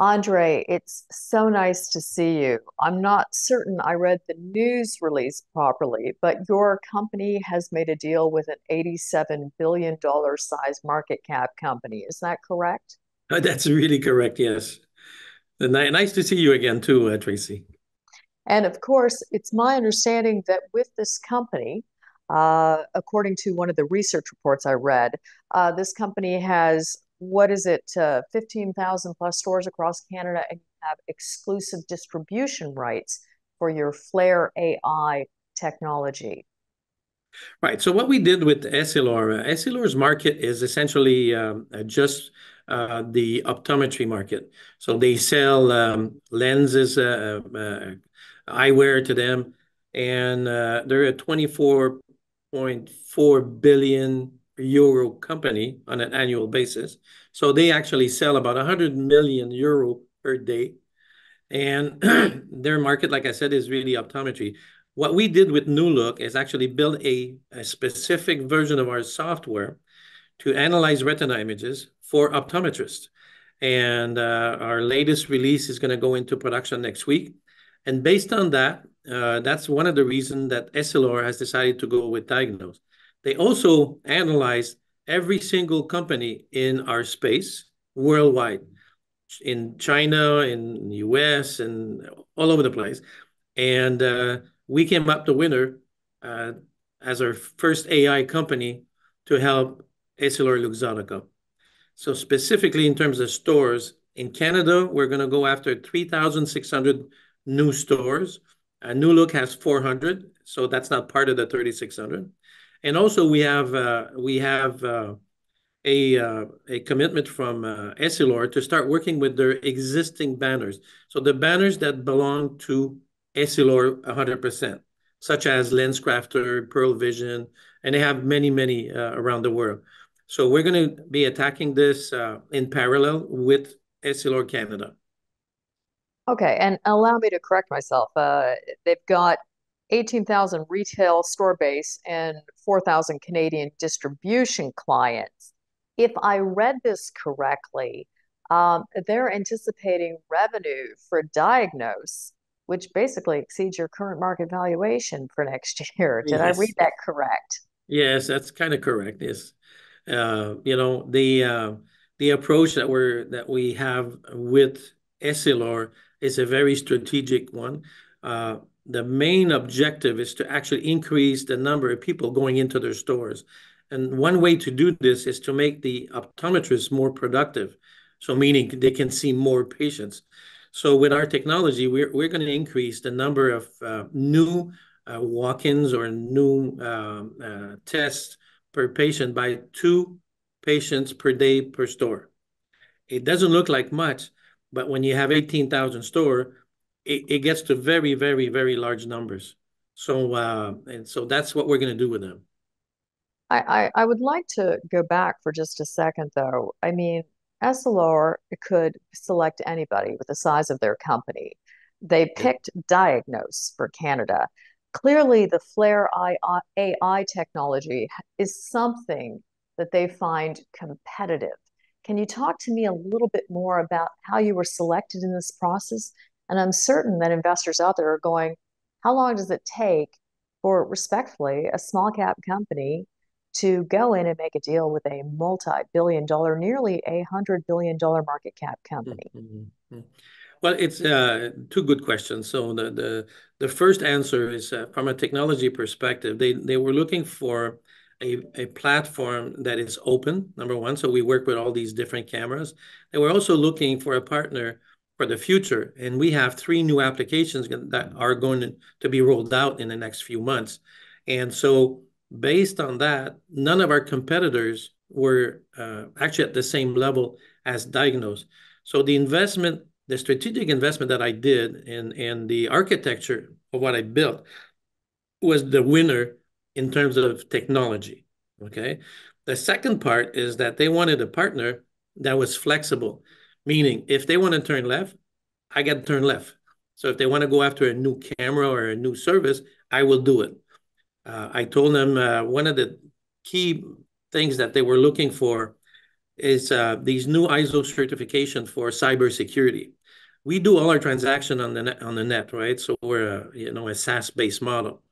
Andre, it's so nice to see you. I'm not certain I read the news release properly, but your company has made a deal with an $87 billion size market cap company. Is that correct? Uh, that's really correct, yes. Nice to see you again too, uh, Tracy. And of course, it's my understanding that with this company, uh, according to one of the research reports I read, uh, this company has what is it, uh, 15,000 plus stores across Canada, and have exclusive distribution rights for your FLAIRE AI technology. Right. So what we did with Essilor, uh, Essilor's market is essentially um, uh, just uh, the optometry market. So they sell um, lenses, uh, uh, eyewear to them, and uh, they're a 24.4 billion euro company on an annual basis. So they actually sell about 100 million euro per day. And their market, like I said, is really optometry. What we did with New Look is actually build a, a specific version of our software to analyze retina images for optometrists. And uh, our latest release is going to go into production next week. And based on that, uh, that's one of the reasons that Essilor has decided to go with DIAGNOS. They also analyzed every single company in our space worldwide, in China, in the US, and all over the place. And uh, we came up the winner uh, as our first AI company to help EssilorLuxottica. So specifically in terms of stores, in Canada, we're going to go after 3,600 new stores. Uh, New Look has 400, so that's not part of the 3,600. And also we have uh, we have uh, a commitment from Essilor to start working with their existing banners. So the banners that belong to Essilor 100%, such as LensCrafters, Pearle Vision, and they have many, many around the world. So we're going to be attacking this in parallel with Essilor Canada. Okay, and allow me to correct myself. Uh, they've got 18,000 retail store base and 4,000 Canadian distribution clients. If I read this correctly, um, they're anticipating revenue for DIAGNOS, which basically exceeds your current market valuation for next year. Did yes. I read that correct? Yes, that's kind of correct. Yes, uh, you know the uh, the approach that we're that we have with Essilor is a very strategic one. Uh, the main objective is to actually increase the number of people going into their stores. And one way to do this is to make the optometrists more productive. So meaning they can see more patients. So with our technology, we're, going to increase the number of uh, new uh, walk-ins or new um, tests per patient by two patients per day per store. It doesn't look like much, but when you have 18,000 store, it, it gets to very, very, very large numbers. So, uh, and so that's what we're going to do with them. I, I, I would like to go back for just a second, though. I mean, Essilor could select anybody with the size of their company. They picked DIAGNOS for Canada. Clearly, the FLAIRE AI technology is something that they find competitive. Can you talk to me a little bit more about how you were selected in this process and I'm certain that investors out there are going, how long does it take for respectfully a small cap company to go in and make a deal with a multi-billion dollar, nearly a hundred billion dollar market cap company? Mm-hmm. mm-hmm. Well, it's uh, two good questions. So the the, the first answer is uh, from a technology perspective. They they were looking for a, a platform that is open. Number one, so we work with all these different cameras. And we're also looking for a partner for the future. And we have three new applications that are going to be rolled out in the next few months. And so, based on that, none of our competitors were uh, actually at the same level as DIAGNOS. So, the investment, the strategic investment that I did in, in the architecture of what I built was the winner in terms of technology. Okay. The second part is that they wanted a partner that was flexible. Meaning, if they want to turn left, I got to turn left. So if they want to go after a new camera or a new service, I will do it. Uh, I told them uh, one of the key things that they were looking for is uh, these new ISO certification for cybersecurity. We do all our transaction on the net, on the net, right? So we're a, you know a SaaS-based model.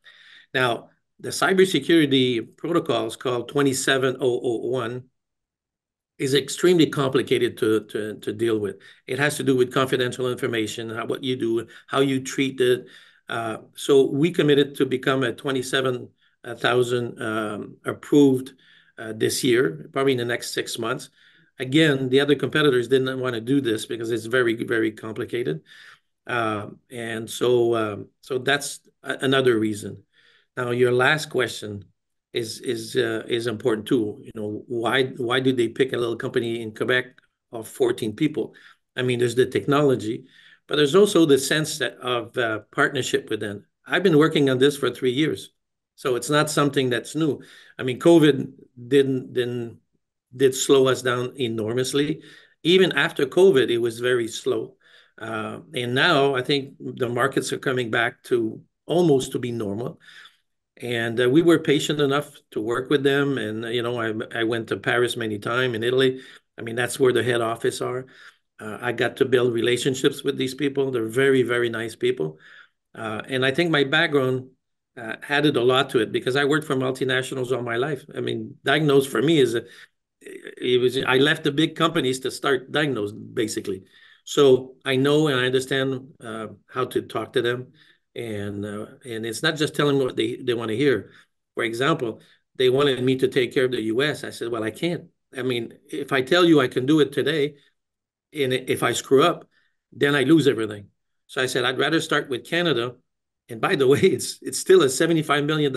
Now, the cybersecurity protocol is called 27001 is extremely complicated to, to, to deal with. It has to do with confidential information, how, what you do, how you treat it. Uh, so we committed to become a 27,000 um, approved uh, this year, probably in the next six months. Again, the other competitors didn't want to do this because it's very, very complicated. Uh, and so, um, so that's another reason. Now, your last question is is uh, is important too. You know, why why do they pick a little company in Quebec of 14 people? I mean, there's the technology, but there's also the sense that of uh, partnership with them. I've been working on this for three years, so it's not something that's new. I mean, COVID didn't didn't did slow us down enormously. Even after COVID, it was very slow. Uh, and now I think the markets are coming back to almost to be normal and uh, we were patient enough to work with them and you know i, I went to paris many times in italy. I mean that's where the head office are. Uh, i got to build relationships with these people. They're very very nice people. Uh, and i think my background uh, added a lot to it because i worked for multinationals all my life. I mean DIAGNOS for me is a, it was i left the big companies to start DIAGNOS basically. So i know and i understand uh, how to talk to them and uh, and it's not just telling what they, they want to hear. For example, they wanted me to take care of the U.S. I said, well, I can't. I mean, if I tell you I can do it today, and if I screw up, then I lose everything. So I said, I'd rather start with Canada. And by the way, it's it's still a $75 million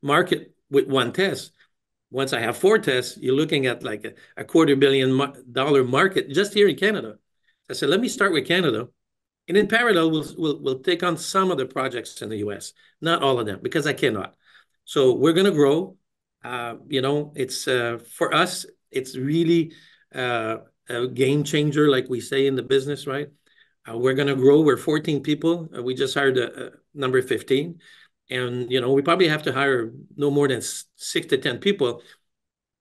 market with one test. Once I have four tests, you're looking at like a, a quarter billion dollar market just here in Canada. I said, let me start with Canada and in parallel, we'll, we'll, we'll take on some of the projects in the US, not all of them, because I cannot. So we're going to grow. Uh, you know, it's uh, for us, it's really uh, a game changer, like we say in the business, right? Uh, we're going to grow. We're 14 people. Uh, we just hired a, a, number 15. And, you know, we probably have to hire no more than six to 10 people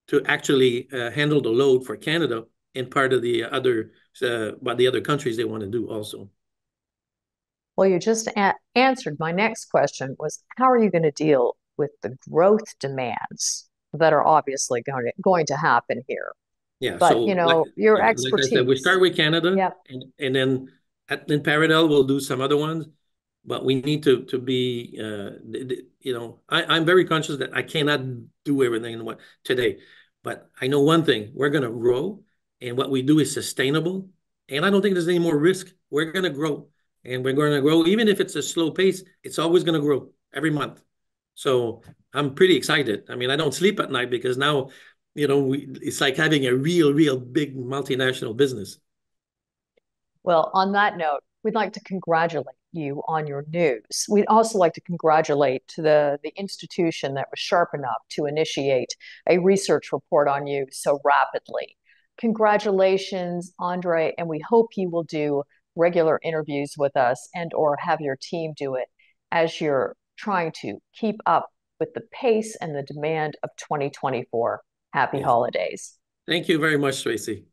to actually uh, handle the load for Canada and part of the other, what the other countries they want to do also. Well, you just a- answered my next question was how are you going to deal with the growth demands that are obviously going to, going to happen here? Yeah, but so you know like, your yeah, expertise. Like said, we start with Canada, yep. and, and then at, in parallel we'll do some other ones. But we need to to be, uh, you know, I, I'm very conscious that I cannot do everything in what today. But I know one thing: we're going to grow, and what we do is sustainable. And I don't think there's any more risk. We're going to grow and we're going to grow. Even if it's a slow pace, it's always going to grow every month. So I'm pretty excited. I mean, I don't sleep at night because now, you know, we, it's like having a real, real big multinational business. Well, on that note, we'd like to congratulate you on your news. We'd also like to congratulate the, the institution that was sharp enough to initiate a research report on you so rapidly. Congratulations, Andre, and we hope you will do regular interviews with us and or have your team do it as you're trying to keep up with the pace and the demand of 2024. Happy holidays. Thank you very much, Tracy.